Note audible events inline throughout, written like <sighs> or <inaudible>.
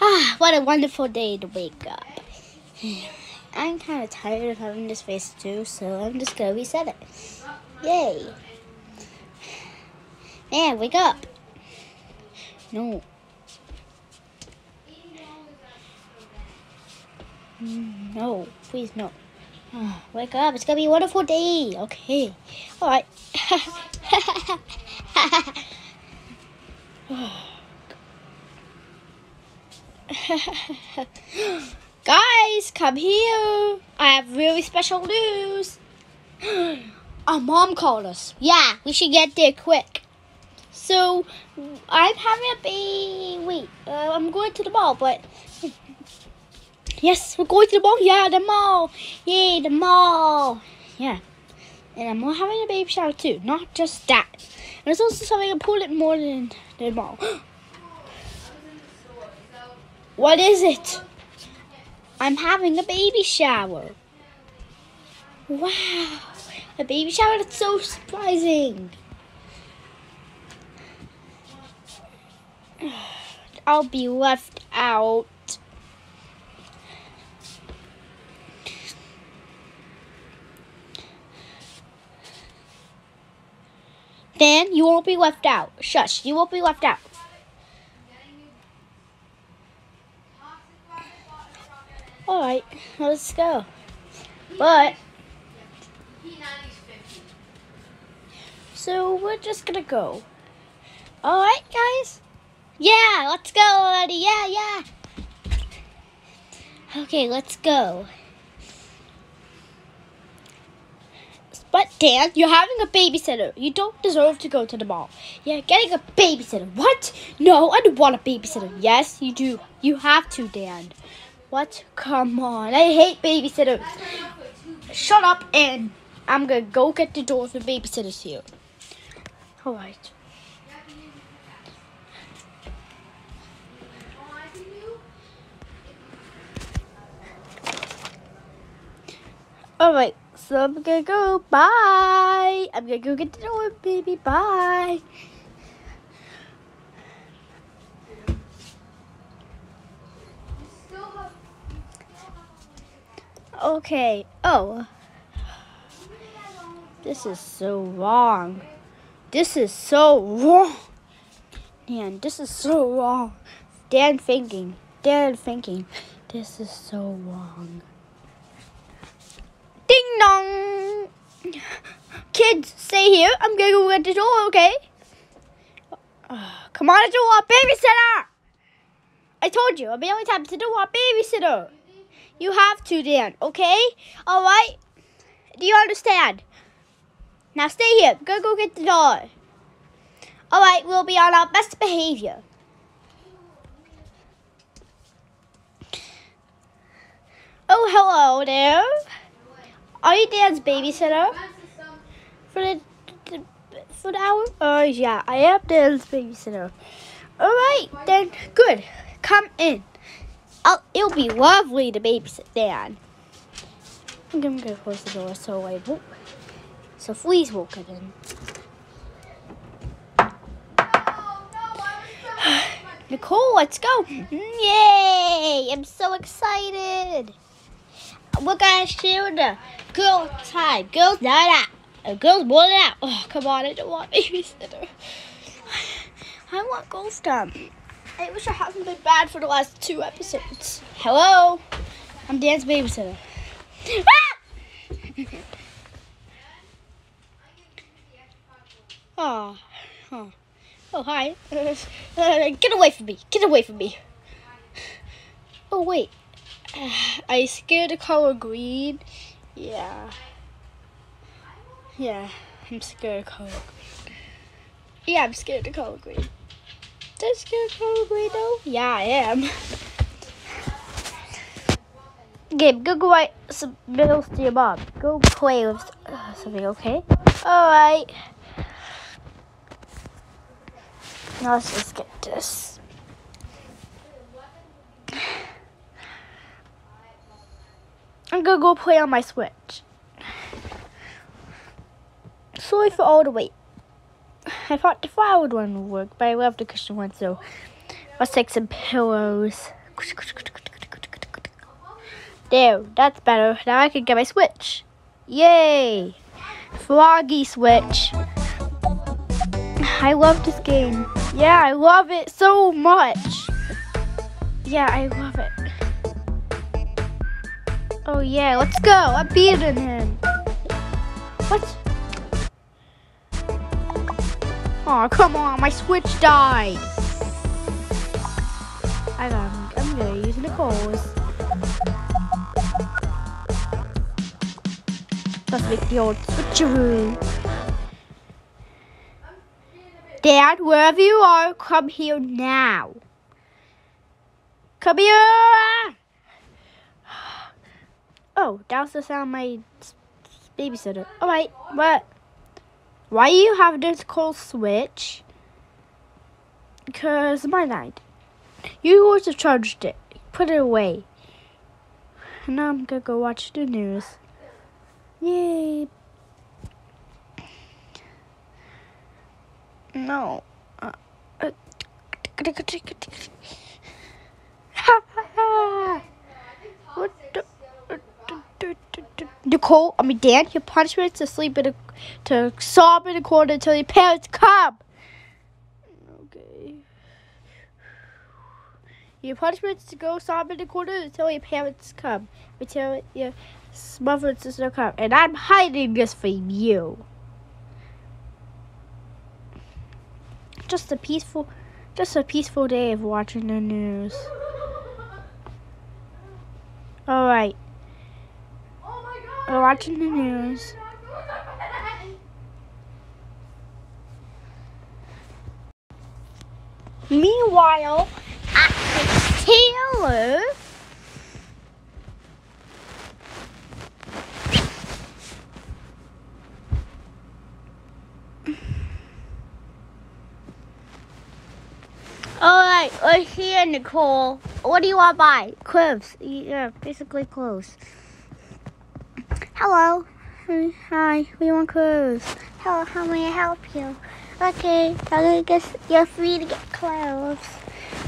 Ah, what a wonderful day to wake up. <sighs> I'm kind of tired of having this face too, so I'm just gonna reset it. Yay. Man, wake up. No. Mm, No, please no. Ah, Wake up, it's gonna be a wonderful day. Okay. Alright. <laughs> <sighs> <sighs> <laughs> Guys, come here. I have really special news. <gasps> Our mom called us. Yeah, we should get there quick. So, I'm having a baby. Wait, uh, I'm going to the mall, but. <laughs> Yes, we're going to the mall. Yeah, the mall. Yay, the mall. Yeah. And I'm having a baby shower too. Not just that. And it's also something important more than the mall. <gasps> what is it? I'm having a baby shower. Wow. A baby shower? That's so surprising. <sighs> I'll be left out. Dan, you won't be left out. Shush, you won't be left out. Alright, let's go. But, so we're just gonna go. Alright, guys? Yeah, let's go already. Yeah, yeah. Okay, let's go. But Dan, you're having a babysitter. You don't deserve to go to the mall. You're getting a babysitter. What? No, I don't want a babysitter. Yes, you do. You have to, Dan. What? Come on. I hate babysitters. Shut up and I'm gonna go get the door for babysitters here. Alright. Alright, so I'm gonna go. Bye. I'm gonna go get the door, baby. Bye. Okay. Oh. This is so wrong. This is so wrong. Dan, this is so wrong. Dan thinking. Dan thinking. This is so wrong. Ding dong! Kids, stay here. I'm gonna go get the door, okay? Uh, come on, it's a babysitter! I told you, I'm the only time to do a babysitter. You have to, Dan, okay? Alright? Do you understand? Now stay here. Go go get the door. Alright, we'll be on our best behavior. Oh, hello there. Are you Dan's babysitter for the, the for the hour? Oh yeah, I am Dan's babysitter. All right, then good. Come in. I'll, it'll be lovely to babysit Dan. I'm gonna go close the door so I won't, so fleas won't get in. <sighs> Nicole, let's go! Yay! I'm so excited. We're gonna share the girl time, girls night out, a girls morning out. Oh, come on, I don't want babysitter. <sighs> I want golf time. I wish I hadn't been bad for the last two episodes. Hello, I'm Dan's babysitter. Ah! <laughs> Oh, oh, oh, hi. <laughs> get away from me! Get away from me! Oh wait, <sighs> I scared the color green. Yeah. Yeah, I'm scared of color green. Yeah, I'm scared of color green. Did I scare of though? Yeah, I am. Gabe, go go write some bills to your mom. Go play with uh, something, okay? Alright. Now let's just get this. I'm gonna go play on my Switch. Sorry for all the wait. I thought the flowered one would work, but I love the cushion one, so Let's take some pillows. There, that's better. Now I can get my switch. Yay! Froggy Switch. I love this game. Yeah, I love it so much. Yeah, I love it. Oh yeah, let's go. I'm beating him. What? Oh, come on, my switch died. I got. I'm gonna use Nicole's. Let's make the old switcheroo. Dad, wherever you are, come here now. Come here! Oh, that was the sound of my babysitter. Alright, but why you have this cold switch? Because mine died. You also charged it. Put it away. And now I'm gonna go watch the news. Yay! No. Uh, uh? Nicole, I mean Dan, your punishment is to sleep in a, to sob in a corner until your parents come. Okay. Your punishment is to go sob in the corner until your parents come. Until your mother and sister come. And I'm hiding this from you. Just a peaceful just a peaceful day of watching the news. Alright. Oh We're watching the news. Meanwhile, at the tailor, Alright, we're here, Nicole. What do you want to buy? Clothes. Yeah, basically clothes. Hello. Hi, we want clothes. Hello, how may I help you? Okay, I guess you're free to get clothes.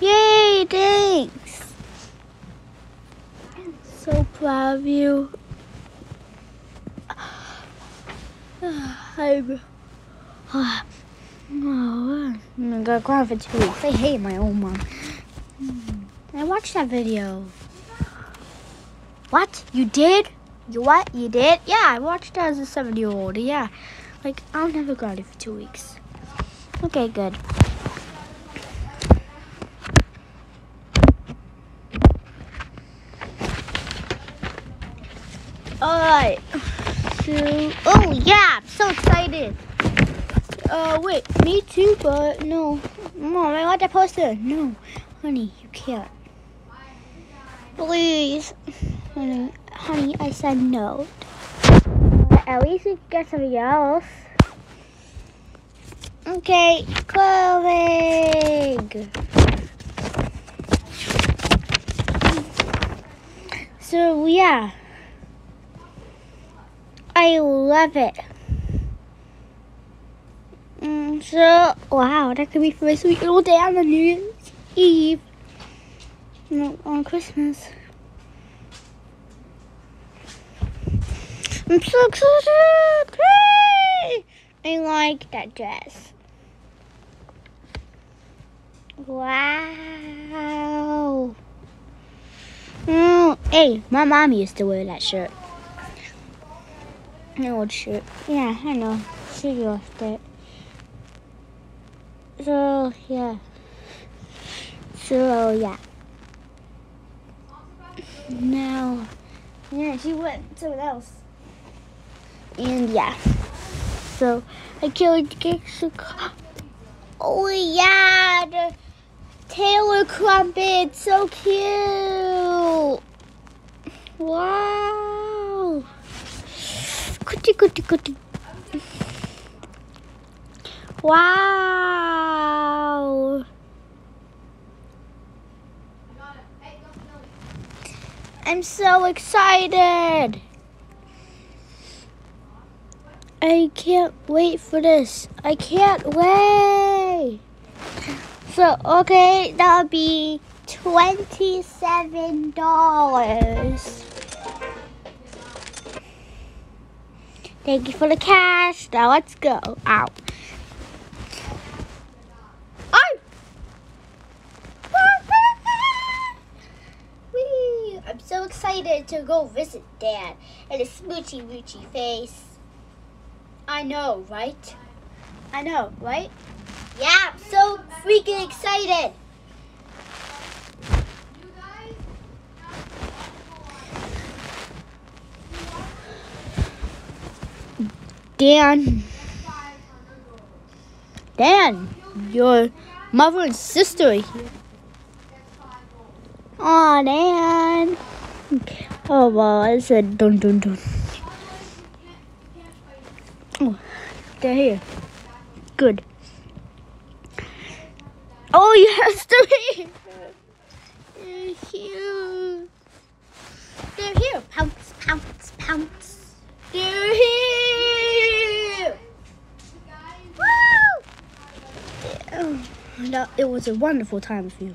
Yay, thanks. I'm so proud of you. <sighs> I'm, <sighs> oh, I'm gonna cry for two weeks. I hate my own mom. Hmm, I watched that video. What? You did? You what? You did? Yeah, I watched it as a seven-year-old. Yeah, like I'll never it for two weeks. Okay, good. All right. So, oh yeah, I'm so excited. Uh, wait, me too, but no. Mom, I want that poster. No, honey, you can't. Please, honey, honey, I said no. At least we can get something else. Okay, clothing. So yeah, I love it. Mm, so wow, that could be for my sweet little day on the New Year's Eve. No, on Christmas. I'm so excited! I like that dress. Wow. Oh, hey, my mom used to wear that shirt. An old shirt. Yeah, I know. She lost it. So, yeah. So, yeah. Now, yeah, she went to someone else. And yeah. So I killed Gexu. Oh yeah, the Taylor Crumpet, so cute. Wow. Cootie, cootie, cootie. Wow. I'm so excited. I can't wait for this. I can't wait. So okay, that'll be twenty-seven dollars. Thank you for the cash. Now let's go out. Oh! <laughs> I'm so excited to go visit Dad and his smoochy moochy face. I know, right? I know, right? Yeah, I'm so freaking excited. Dan. Dan, your mother and sister are here. Aw, Dan. Oh, well, I said dun dun dun. Oh, they're here. Good. Oh, yes, they're here. They're here. They're here. Pounce, pounce, pounce. They're here. Woo! No, it was a wonderful time with you.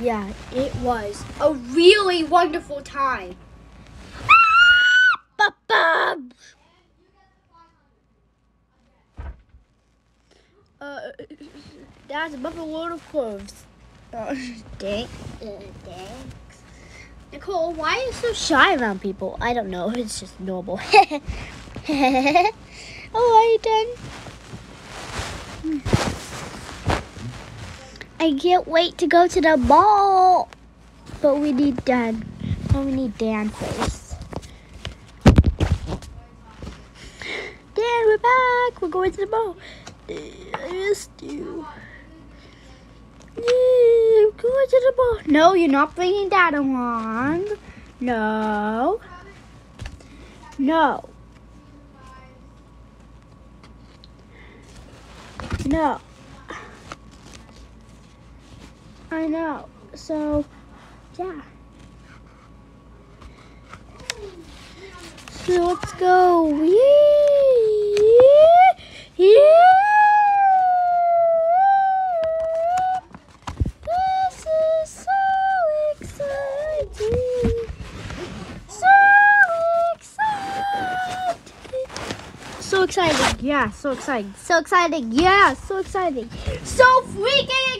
Yeah, it was a really wonderful time. Ah! Ba-bum! Uh, that's above a load of clothes. Uh, dang, uh, thanks. Nicole, why are you so shy around people? I don't know. <laughs> It's just normal. <laughs> oh, are you done? I can't wait to go to the mall. But we need Dan. Oh, we need Dan first. Dan, we're back. We're going to the mall. I missed you. I'm to the mall. No, you're not bringing Dad along. No. No. No. I know. So, yeah. So let's go. This is so exciting. So exciting. So exciting. Yeah, so exciting. So exciting. Yeah, so exciting. So freaking